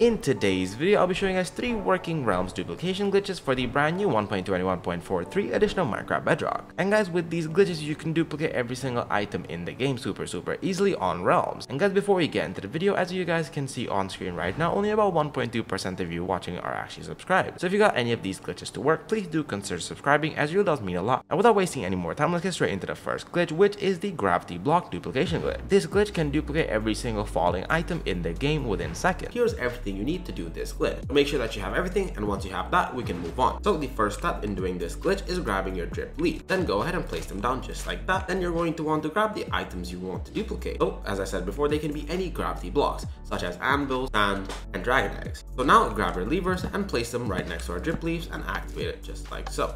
In today's video, I'll be showing us 3 working realms duplication glitches for the brand new 1.21.43 additional Minecraft Bedrock. And guys, with these glitches, you can duplicate every single item in the game super super easily on realms. And guys, before we get into the video, as you guys can see on screen right now, only about 1.2% of you watching are actually subscribed. So if you got any of these glitches to work, please do consider subscribing as it really does mean a lot. And without wasting any more time, let's get straight into the first glitch, which is the gravity block duplication glitch. This glitch can duplicate every single falling item in the game within seconds. Here's everything you need to do this glitch. Make sure that you have everything and once you have that, we can move on. So the first step in doing this glitch is grabbing your drip leaf. Then go ahead and place them down just like that. Then you're going to want to grab the items you want to duplicate. So as I said before, they can be any gravity blocks, such as anvils, sand, and dragon eggs. So now grab your levers and place them right next to our drip leaves and activate it just like so.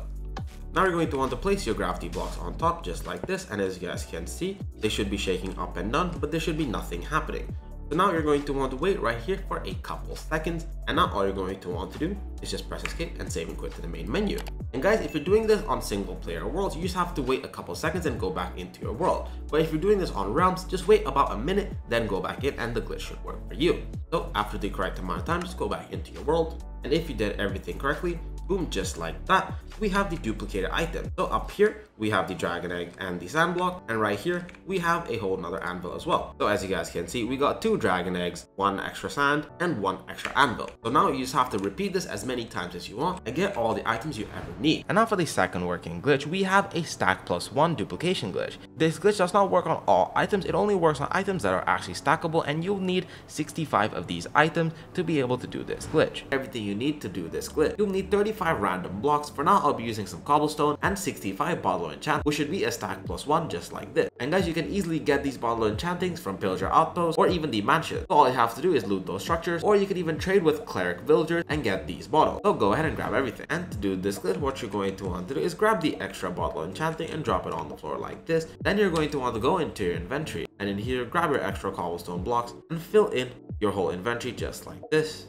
Now you're going to want to place your gravity blocks on top just like this and as you guys can see, they should be shaking up and down but there should be nothing happening. So now you're going to want to wait right here for a couple seconds and now all you're going to want to do is just press escape and save and quit to the main menu. And guys, if you're doing this on single player worlds, you just have to wait a couple seconds and go back into your world. But if you're doing this on realms, just wait about a minute, then go back in and the glitch should work for you. So after the correct amount of time, just go back into your world. And if you did everything correctly, boom, just like that, we have the duplicated item. So up here, we have the dragon egg and the sand block, and right here, we have a whole another anvil as well. So as you guys can see, we got two dragon eggs, one extra sand, and one extra anvil. So now you just have to repeat this as many times as you want and get all the items you ever need. And now for the second working glitch, we have a stack plus one duplication glitch. This glitch does not work on all items, it only works on items that are actually stackable and you'll need 65 of these items to be able to do this glitch. Everything you need to do this glitch. You'll need 35 random blocks. For now, I'll be using some cobblestone and 65 bottle enchant, which should be a stack plus one just like this. And guys, you can easily get these bottle enchantings from pillager outposts or even the mansion. So all you have to do is loot those structures or you can even trade with cleric villagers and get these bottles. So go ahead and grab everything. And to do this glitch, what you're going to want to do is grab the extra bottle enchanting and drop it on the floor like this. Then you're going to want to go into your inventory and in here grab your extra cobblestone blocks and fill in your whole inventory just like this.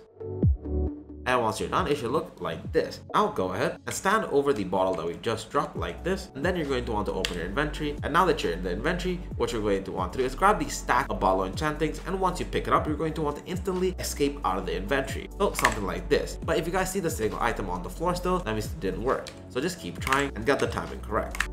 And once you're done, it should look like this. Now go ahead and stand over the bottle that we just dropped like this. And then you're going to want to open your inventory. And now that you're in the inventory, what you're going to want to do is grab the stack of bottle enchantings. And once you pick it up, you're going to want to instantly escape out of the inventory. So something like this. But if you guys see the single item on the floor still, that means it didn't work. So just keep trying and get the timing correct.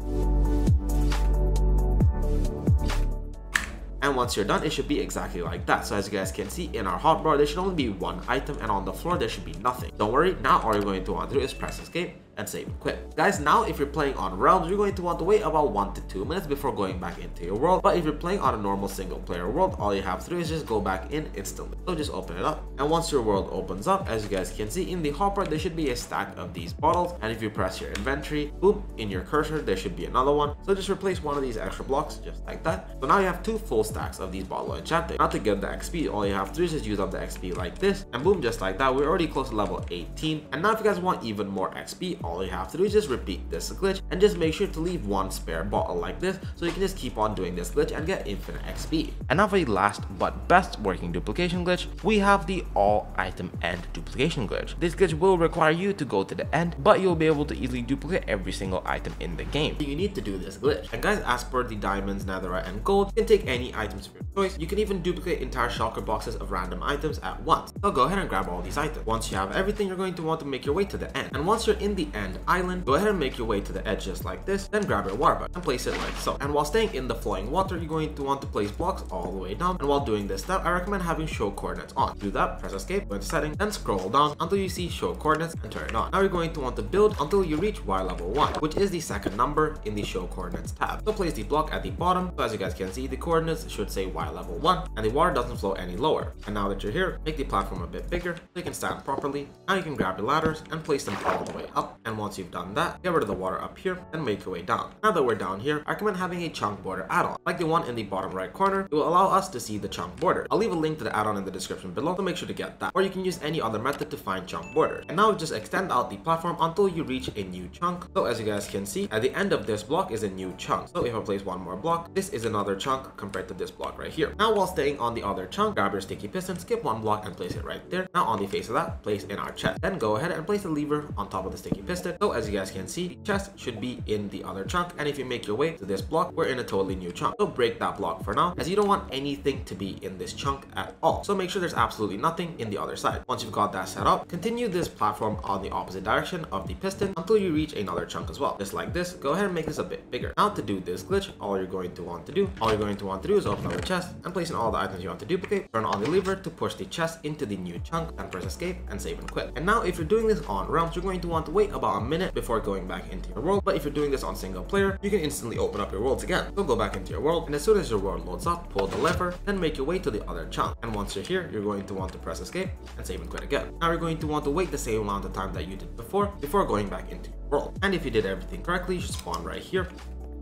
And once you're done, it should be exactly like that. So as you guys can see in our hotbar, there should only be one item and on the floor, there should be nothing. Don't worry, now all you're going to want to do is press escape and save and quit. Guys, now if you're playing on Realms, you're going to want to wait about 1 to 2 minutes before going back into your world. But if you're playing on a normal single player world, all you have to do is just go back in instantly. So just open it up. And once your world opens up, as you guys can see in the hopper, there should be a stack of these bottles. And if you press your inventory, boom, in your cursor, there should be another one. So just replace one of these extra blocks just like that. So now you have two full stacks of these bottle enchanting. Now to get the XP, all you have to do is just use up the XP like this. And boom, just like that, we're already close to level 18. And now if you guys want even more XP, all you have to do is just repeat this glitch and just make sure to leave one spare bottle like this so you can just keep on doing this glitch and get infinite XP. And now for the last but best working duplication glitch, we have the all item end duplication glitch. This glitch will require you to go to the end, but you'll be able to easily duplicate every single item in the game. You need to do this glitch. And guys, as per the diamonds, netherite, and gold, you can take any items of your choice. You can even duplicate entire shulker boxes of random items at once. So go ahead and grab all these items. Once you have everything, you're going to want to make your way to the end. And once you're in the end island, go ahead and make your way to the edge just like this, then grab your water bucket and place it like so. And while staying in the flowing water, you're going to want to place blocks all the way down. And while doing this step, I recommend having show coordinates on. Do that, press escape, go into settings, then scroll down until you see show coordinates and turn it on. Now you're going to want to build until you reach Y level 1, which is the second number in the show coordinates tab. So place the block at the bottom. So as you guys can see, the coordinates should say Y level 1 and the water doesn't flow any lower. And now that you're here, make the platform a bit bigger so you can stand properly. Now you can grab your ladders and place them all the way up. And once you've done that, get rid of the water up here and make your way down. Now that we're down here, I recommend having a chunk border add-on. Like the one in the bottom right corner, it will allow us to see the chunk border. I'll leave a link to the add-on in the description below, so make sure to get that. Or you can use any other method to find chunk border. And now just extend out the platform until you reach a new chunk. So as you guys can see, at the end of this block is a new chunk. So if I place one more block, this is another chunk compared to this block right here. Now while staying on the other chunk, grab your sticky piston, skip one block and place it right there. Now on the face of that, place in our chest. Then go ahead and place the lever on top of the sticky piston So as you guys can see, the chest should be in the other chunk. And if you make your way to this block, we're in a totally new chunk. So break that block for now, as you don't want anything to be in this chunk at all. So make sure there's absolutely nothing in the other side. Once you've got that set up, continue this platform on the opposite direction of the piston until you reach another chunk as well. Just like this, go ahead and make this a bit bigger. Now to do this glitch, all you're going to want to do, all you're going to want to do is open up the chest and place in all the items you want to duplicate, turn on the lever to push the chest into the new chunk and press escape and save and quit. And now if you're doing this on realms, you're going to want to wait about a minute before going back into your world. But if you're doing this on single player, you can instantly open up your worlds again. So go back into your world and as soon as your world loads up, pull the lever, then make your way to the other chunk. And once you're here, you're going to want to press escape and save and quit again. Now you're going to want to wait the same amount of time that you did before, before going back into your world. And if you did everything correctly, you should spawn right here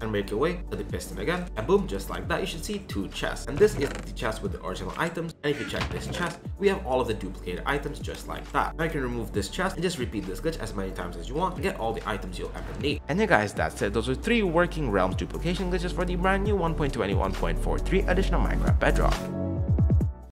and make your way to the piston again. And boom just like that you should see two chests. And this is the chest with the original items. And if you check this chest we have all of the duplicated items just like that. Now you can remove this chest and just repeat this glitch as many times as you want to get all the items you'll ever need. And yeah guys that's it. Those are three working realms duplication glitches for the brand new 1.21.43 edition of minecraft bedrock